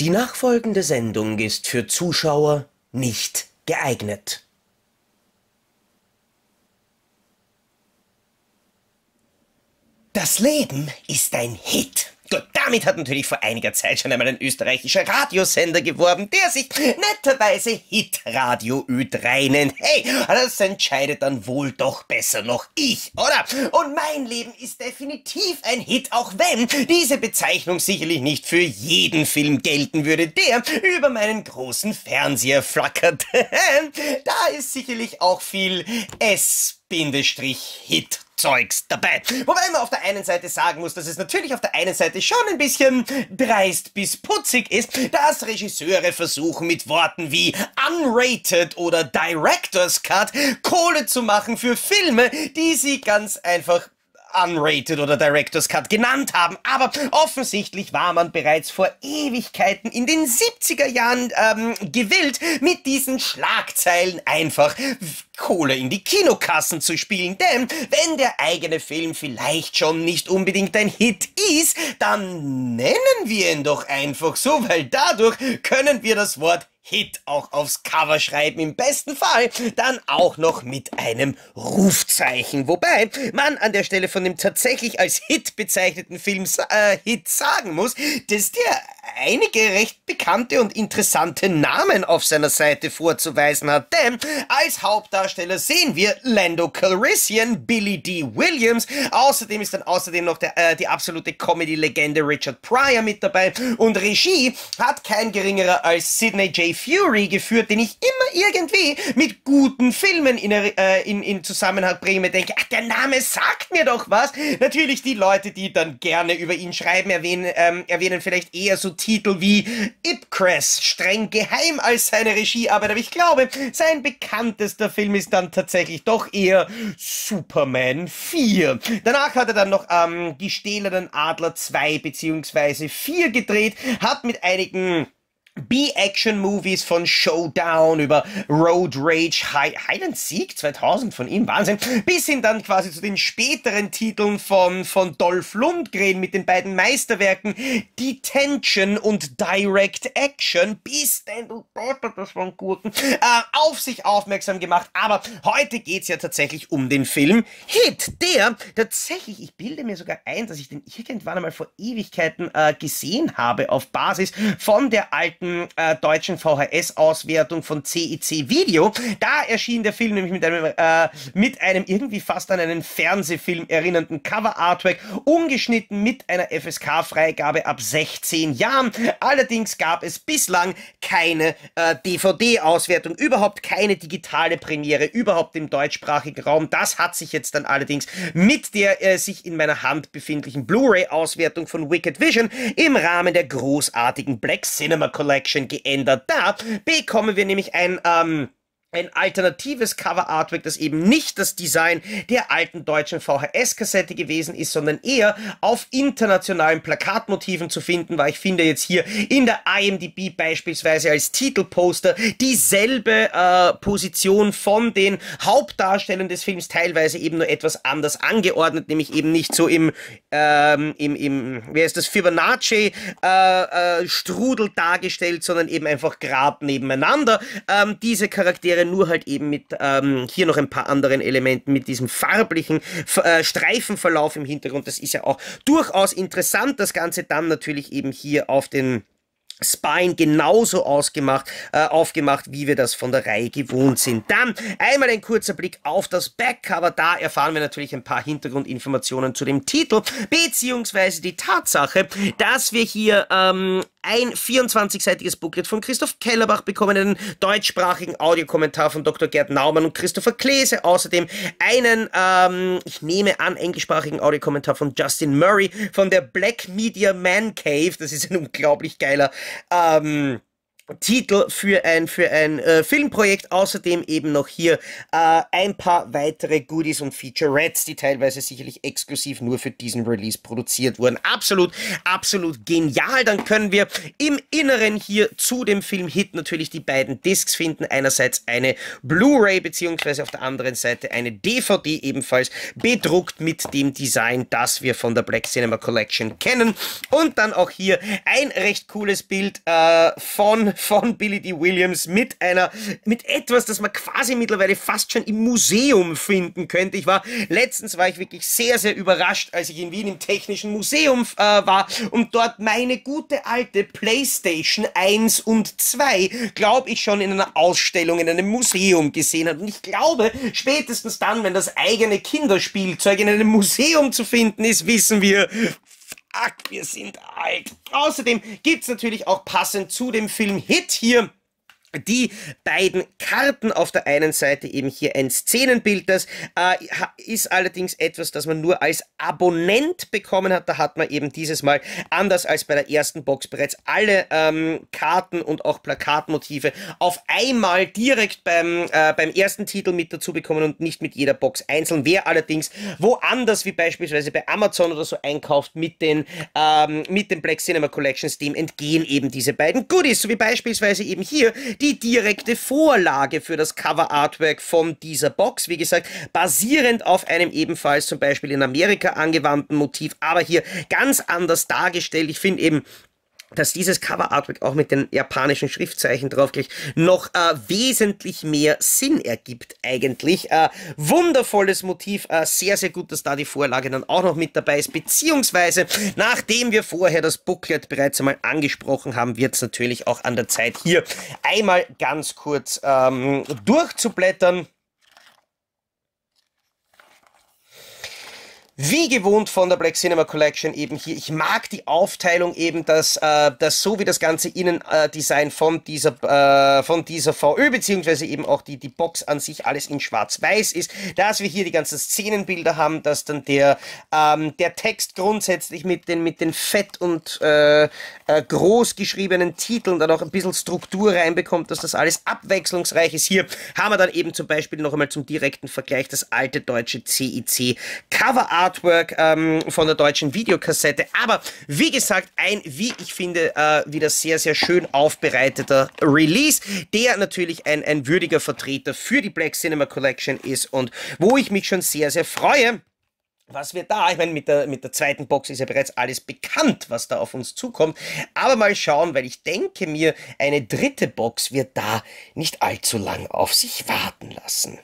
Die nachfolgende Sendung ist für Zuschauer nicht geeignet. Das Leben ist ein Hit. Gut, damit hat natürlich vor einiger Zeit schon einmal ein österreichischer Radiosender geworben, der sich netterweise Hitradio Ö3 nennt. Hey, das entscheidet dann wohl doch besser noch ich, oder? Und mein Leben ist definitiv ein Hit, auch wenn diese Bezeichnung sicherlich nicht für jeden Film gelten würde, der über meinen großen Fernseher flackert. da ist sicherlich auch viel S-Hit Zeugs dabei. Wobei man auf der einen Seite sagen muss, dass es natürlich auf der einen Seite schon ein bisschen dreist bis putzig ist, dass Regisseure versuchen mit Worten wie unrated oder Director's Cut Kohle zu machen für Filme, die sie ganz einfach Unrated oder Director's Cut genannt haben, aber offensichtlich war man bereits vor Ewigkeiten in den 70er Jahren ähm, gewillt, mit diesen Schlagzeilen einfach Kohle in die Kinokassen zu spielen, denn wenn der eigene Film vielleicht schon nicht unbedingt ein Hit ist, dann nennen wir ihn doch einfach so, weil dadurch können wir das Wort Hit auch aufs Cover schreiben, im besten Fall dann auch noch mit einem Rufzeichen. Wobei man an der Stelle von dem tatsächlich als Hit bezeichneten Film äh, Hit sagen muss, dass der einige recht bekannte und interessante Namen auf seiner Seite vorzuweisen hat. Denn als Hauptdarsteller sehen wir Lando Calrissian, Billy D. Williams. Außerdem ist dann außerdem noch der, äh, die absolute Comedy-Legende Richard Pryor mit dabei. Und Regie hat kein geringerer als Sidney J. Fury geführt, den ich immer irgendwie mit guten Filmen in, äh, in, in Zusammenhang bringe. Denke, ach, der Name sagt mir doch was. Natürlich die Leute, die dann gerne über ihn schreiben, erwähnen, ähm, erwähnen vielleicht eher so Titel wie Ipcress, streng geheim als seine Regiearbeit, aber ich glaube, sein bekanntester Film ist dann tatsächlich doch eher Superman 4. Danach hat er dann noch ähm, die Stählernen Adler 2 beziehungsweise 4 gedreht, hat mit einigen B-Action-Movies von Showdown über Road Rage, Hide and Seek 2000 von ihm, Wahnsinn, bis hin dann quasi zu den späteren Titeln von, von Dolph Lundgren mit den beiden Meisterwerken Detention und Direct Action, bis denn, du Gott, das waren Gurken, äh, auf sich aufmerksam gemacht. Aber heute geht's ja tatsächlich um den Film Hit, der tatsächlich, ich bilde mir sogar ein, dass ich den irgendwann einmal vor Ewigkeiten äh, gesehen habe auf Basis von der alten ersten äh, deutschen VHS-Auswertung von CIC Video. Da erschien der Film nämlich mit einem, äh, mit einem irgendwie fast an einen Fernsehfilm erinnernden Cover-Artwork, umgeschnitten mit einer FSK-Freigabe ab 16 Jahren. Allerdings gab es bislang keine äh, DVD-Auswertung, überhaupt keine digitale Premiere, überhaupt im deutschsprachigen Raum. Das hat sich jetzt dann allerdings mit der äh, sich in meiner Hand befindlichen Blu-ray-Auswertung von Wicked Vision im Rahmen der großartigen Black Cinema Collection geändert. Da bekommen wir nämlich ein ähm, ein alternatives Cover-Artwork, das eben nicht das Design der alten deutschen VHS-Kassette gewesen ist, sondern eher auf internationalen Plakatmotiven zu finden war. Ich finde jetzt hier in der IMDb beispielsweise als Titelposter dieselbe äh, Position von den Hauptdarstellern des Films, teilweise eben nur etwas anders angeordnet, nämlich eben nicht so im, ähm, im, im wer ist das, Fibonacci äh, äh, dargestellt, sondern eben einfach grad nebeneinander. Ähm, diese Charaktere wäre nur halt eben mit ähm, hier noch ein paar anderen Elementen, mit diesem farblichen äh, Streifenverlauf im Hintergrund. Das ist ja auch durchaus interessant. Das Ganze dann natürlich eben hier auf den Spine genauso ausgemacht, äh, aufgemacht, wie wir das von der Reihe gewohnt sind. Dann einmal ein kurzer Blick auf das Backcover. Da erfahren wir natürlich ein paar Hintergrundinformationen zu dem Titel, beziehungsweise die Tatsache, dass wir hier ähm, ein 24-seitiges Booklet von Christoph Kellerbach bekommen, einen deutschsprachigen Audiokommentar von Dr. Gerd Naumann und Christopher Klese, außerdem einen, ähm, ich nehme an, englischsprachigen Audiokommentar von Justin Murray von der Black Media Man Cave, das ist ein unglaublich geiler, ähm, Titel für ein, für ein äh, Filmprojekt. Außerdem eben noch hier äh, ein paar weitere Goodies und Featurettes, die teilweise sicherlich exklusiv nur für diesen Release produziert wurden. Absolut, absolut genial. Dann können wir im Inneren hier zu dem Film Hit natürlich die beiden Discs finden. Einerseits eine Blu-ray beziehungsweise auf der anderen Seite eine DVD ebenfalls bedruckt mit dem Design, das wir von der Black Cinema Collection kennen. Und dann auch hier ein recht cooles Bild äh, von von Billy D. Williams mit einer, mit etwas, das man quasi mittlerweile fast schon im Museum finden könnte. Ich war, letztens war ich wirklich sehr, sehr überrascht, als ich in Wien im Technischen Museum äh, war und dort meine gute alte Playstation 1 und 2, glaube ich, schon in einer Ausstellung in einem Museum gesehen hat. Und ich glaube, spätestens dann, wenn das eigene Kinderspielzeug in einem Museum zu finden ist, wissen wir, Fuck, wir sind alt. Außerdem gibt's natürlich auch passend zu dem Film Hit hier die beiden Karten auf der einen Seite eben hier ein Szenenbild, das äh, ist allerdings etwas, das man nur als Abonnent bekommen hat. Da hat man eben dieses Mal, anders als bei der ersten Box, bereits alle ähm, Karten und auch Plakatmotive auf einmal direkt beim, äh, beim ersten Titel mit dazu bekommen und nicht mit jeder Box einzeln. Wer allerdings woanders, wie beispielsweise bei Amazon oder so einkauft mit den, ähm, mit den Black Cinema Collections, dem entgehen eben diese beiden Goodies, so wie beispielsweise eben hier die direkte Vorlage für das Cover Artwork von dieser Box. Wie gesagt, basierend auf einem ebenfalls zum Beispiel in Amerika angewandten Motiv, aber hier ganz anders dargestellt. Ich finde eben, dass dieses Cover Artwork auch mit den japanischen Schriftzeichen drauf gleich noch äh, wesentlich mehr Sinn ergibt eigentlich. Äh, wundervolles Motiv, äh, sehr, sehr gut, dass da die Vorlage dann auch noch mit dabei ist, beziehungsweise nachdem wir vorher das Booklet bereits einmal angesprochen haben, wird es natürlich auch an der Zeit hier einmal ganz kurz ähm, durchzublättern. Wie gewohnt von der Black Cinema Collection eben hier. Ich mag die Aufteilung eben, dass, äh, dass so wie das ganze Innendesign von dieser, äh, von dieser VÖ, beziehungsweise eben auch die, die Box an sich alles in schwarz-weiß ist, dass wir hier die ganzen Szenenbilder haben, dass dann der, ähm, der Text grundsätzlich mit den, mit den fett und äh, äh, groß geschriebenen Titeln dann auch ein bisschen Struktur reinbekommt, dass das alles abwechslungsreich ist. Hier haben wir dann eben zum Beispiel noch einmal zum direkten Vergleich das alte deutsche CIC Cover Art Artwork ähm, von der deutschen Videokassette. Aber wie gesagt, ein, wie ich finde, äh, wieder sehr, sehr schön aufbereiteter Release, der natürlich ein, ein würdiger Vertreter für die Black Cinema Collection ist und wo ich mich schon sehr, sehr freue was wir da, ich meine, mit der, mit der zweiten Box ist ja bereits alles bekannt, was da auf uns zukommt. Aber mal schauen, weil ich denke mir, eine dritte Box wird da nicht allzu lang auf sich warten lassen.